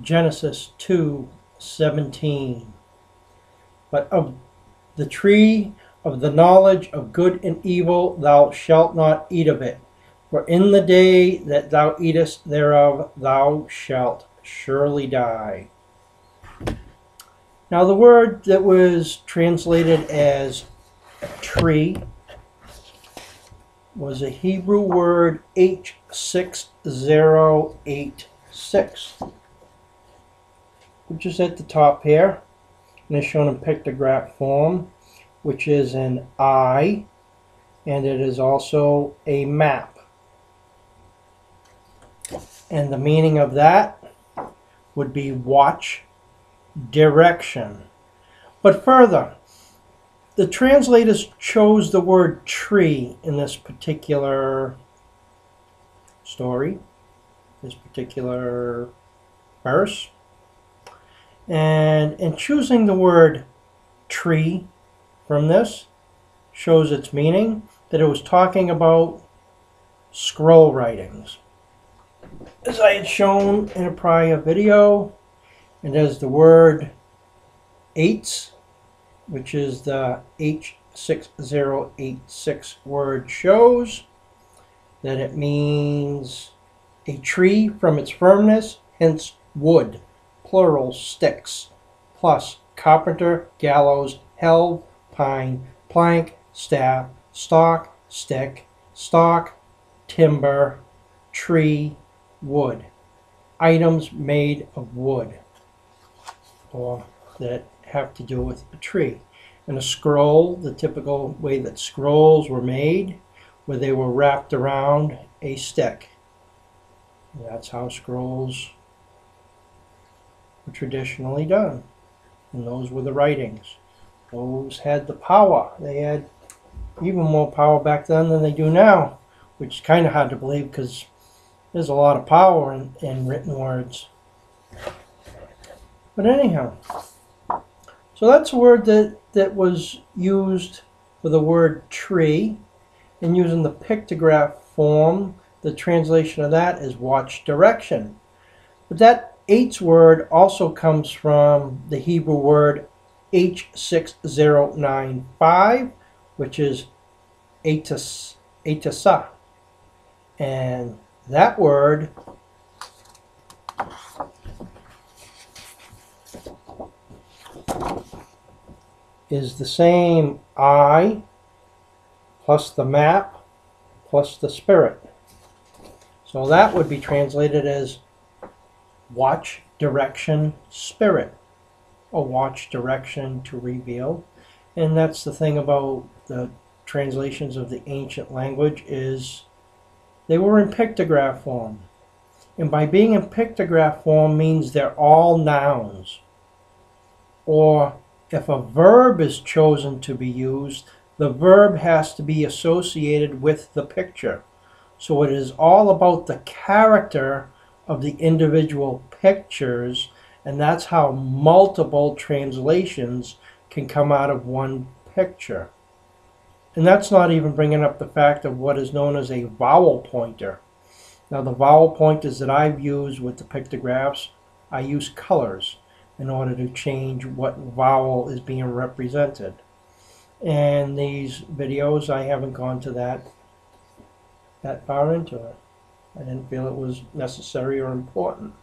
Genesis 2:17. But of the tree of the knowledge of good and evil thou shalt not eat of it, for in the day that thou eatest thereof thou shalt surely die. Now, the word that was translated as tree was a Hebrew word H6086, which is at the top here, and it's shown in pictograph form, which is an eye, and it is also a map. And the meaning of that would be watch direction. But further, the translators chose the word tree in this particular story, this particular verse. And in choosing the word tree from this shows its meaning that it was talking about scroll writings. As I had shown in a prior video, and as the word eights, which is the H6086 word shows, that it means a tree from its firmness, hence wood, plural sticks, plus carpenter, gallows, helve, pine, plank, staff, stalk, stick, stalk, timber, tree, wood. Items made of wood or that have to do with a tree. And a scroll, the typical way that scrolls were made, where they were wrapped around a stick. That's how scrolls were traditionally done. And those were the writings. Those had the power. They had even more power back then than they do now, which is kind of hard to believe because there's a lot of power in, in written words. But anyhow, so that's a word that, that was used for the word tree. And using the pictograph form, the translation of that is watch direction. But that eights word also comes from the Hebrew word H6095, which is etas, etasa. And that word is the same I plus the map plus the spirit. So that would be translated as watch direction spirit a watch direction to reveal. And that's the thing about the translations of the ancient language is they were in pictograph form. And by being in pictograph form means they're all nouns. Or if a verb is chosen to be used, the verb has to be associated with the picture. So it is all about the character of the individual pictures, and that's how multiple translations can come out of one picture. And that's not even bringing up the fact of what is known as a vowel pointer. Now the vowel pointers that I've used with the pictographs, I use colors in order to change what vowel is being represented. And these videos, I haven't gone to that that far into it. I didn't feel it was necessary or important.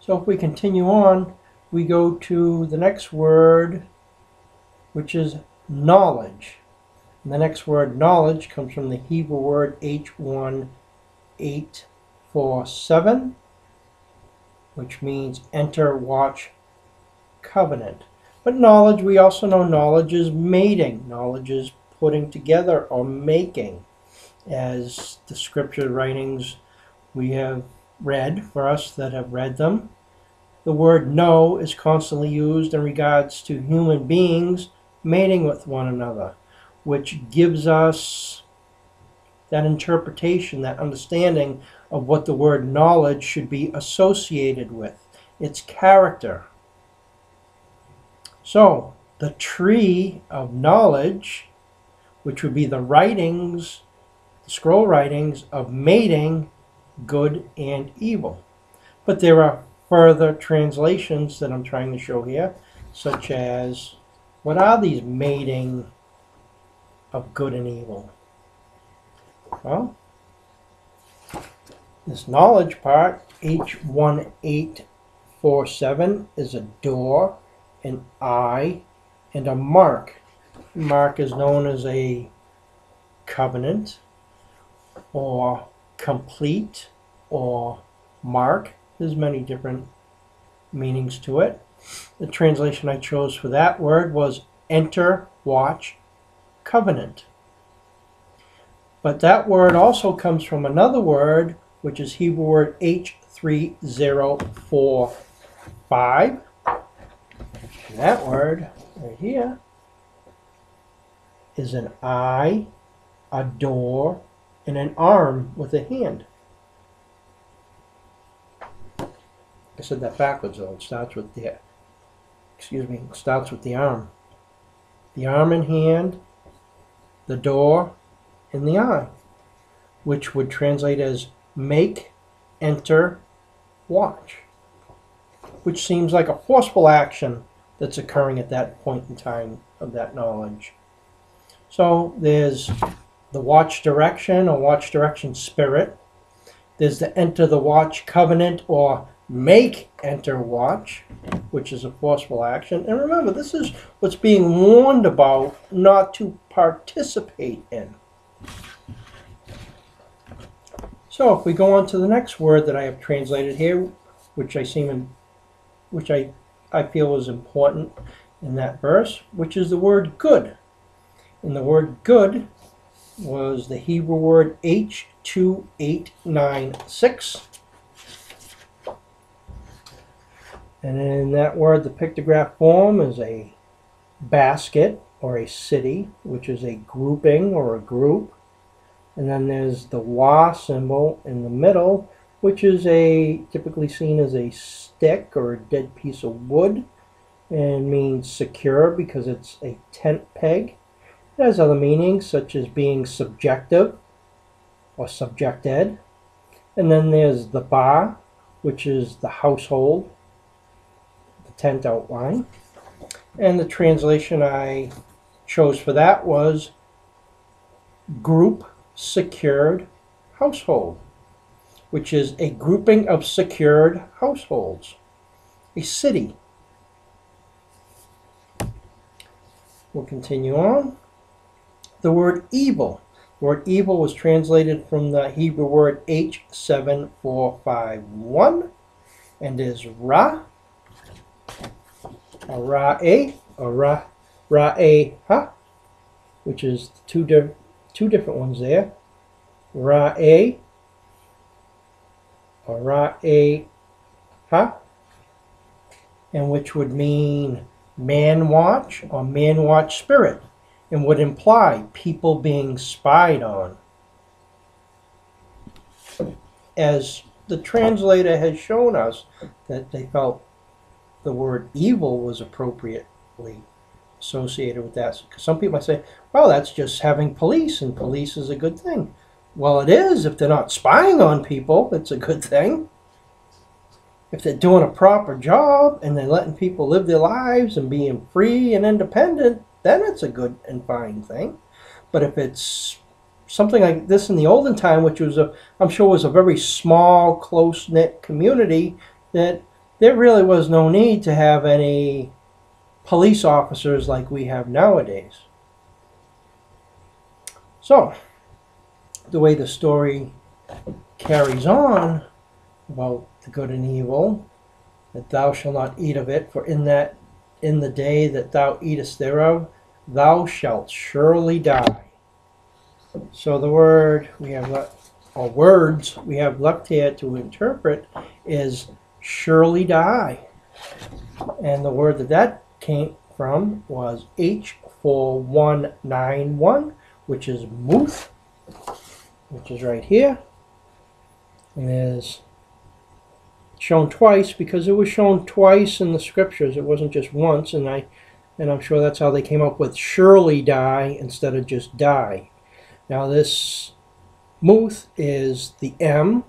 So if we continue on, we go to the next word, which is knowledge. And the next word, knowledge, comes from the Hebrew word H1847 which means enter, watch, covenant. But knowledge, we also know knowledge is mating. Knowledge is putting together or making. As the scripture writings we have read, for us that have read them, the word know is constantly used in regards to human beings mating with one another, which gives us that interpretation, that understanding of what the word knowledge should be associated with, its character. So, the tree of knowledge, which would be the writings, scroll writings of mating, good and evil. But there are further translations that I'm trying to show here, such as what are these mating of good and evil? Well, this knowledge part, H1847, is a door, an eye, and a mark. Mark is known as a covenant, or complete, or mark. There's many different meanings to it. The translation I chose for that word was enter, watch, covenant. But that word also comes from another word, which is Hebrew word H3045. That word right here is an eye, a door, and an arm with a hand. I said that backwards though. It starts with the, excuse me, it starts with the arm. The arm and hand, the door, and the eye, which would translate as make, enter, watch, which seems like a forceful action that's occurring at that point in time of that knowledge. So there's the watch direction or watch direction spirit. There's the enter the watch covenant or make enter watch, which is a forceful action. And remember, this is what's being warned about not to participate in. So if we go on to the next word that I have translated here, which I seem in, which I, I feel is important in that verse, which is the word good. And the word good was the Hebrew word H2896. And in that word, the pictograph form is a basket or a city, which is a grouping or a group. And then there's the Wa symbol in the middle, which is a typically seen as a stick or a dead piece of wood and means secure because it's a tent peg. It has other meanings such as being subjective or subjected. And then there's the Ba, which is the household, the tent outline. And the translation I chose for that was group secured household, which is a grouping of secured households, a city. We'll continue on. The word evil. The word evil was translated from the Hebrew word H7451 and is Ra, Ra-A, Ra, Ra-A, Ha, which is two different two different ones there. Ra-A Ra-A-Ha, and which would mean man watch or man watch spirit, and would imply people being spied on. As the translator has shown us that they felt the word evil was appropriately associated with that. Because some people might say, well, that's just having police, and police is a good thing. Well, it is if they're not spying on people, it's a good thing. If they're doing a proper job and they're letting people live their lives and being free and independent, then it's a good and fine thing. But if it's something like this in the olden time, which was a, I'm sure was a very small, close knit community, that there really was no need to have any police officers like we have nowadays. So, the way the story carries on about the good and evil, that thou shalt not eat of it, for in that in the day that thou eatest thereof, thou shalt surely die. So the word we have left, or words we have left here to interpret is surely die. And the word that that came from was H4191, which is Muth, which is right here. And is shown twice because it was shown twice in the scriptures. It wasn't just once, and I and I'm sure that's how they came up with surely die instead of just die. Now this Muth is the M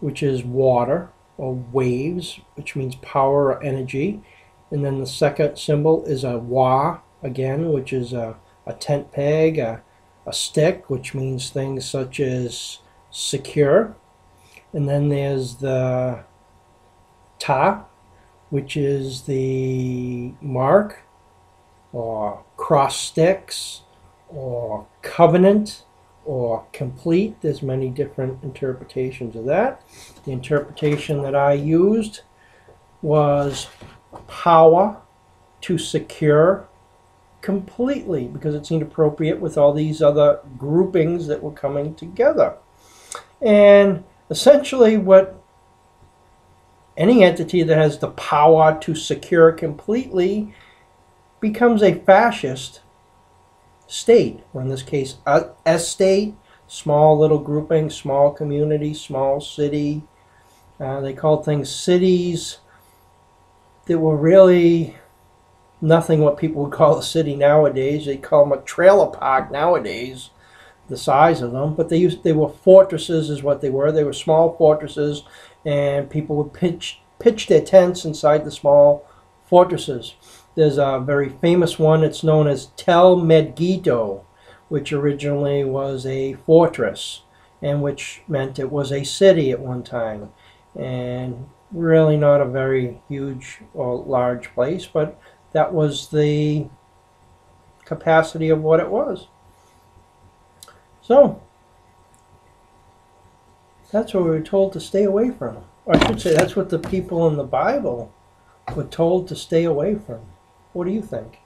which is water, or waves, which means power or energy. And then the second symbol is a wa, again, which is a, a tent peg, a, a stick, which means things such as secure. And then there's the ta, which is the mark, or cross sticks, or covenant, or complete. There's many different interpretations of that. The interpretation that I used was power to secure completely because it seemed appropriate with all these other groupings that were coming together. And essentially what any entity that has the power to secure completely becomes a fascist state, or in this case, a, state, small little grouping, small community, small city. Uh, they called things cities that were really nothing what people would call a city nowadays. They call them a trailer park nowadays, the size of them. But they used they were fortresses, is what they were. They were small fortresses, and people would pitch pitch their tents inside the small fortresses. There's a very famous one. It's known as Tel Megiddo, which originally was a fortress, and which meant it was a city at one time. And really not a very huge or large place, but that was the capacity of what it was. So, that's what we were told to stay away from. Or I should say, that's what the people in the Bible were told to stay away from. What do you think?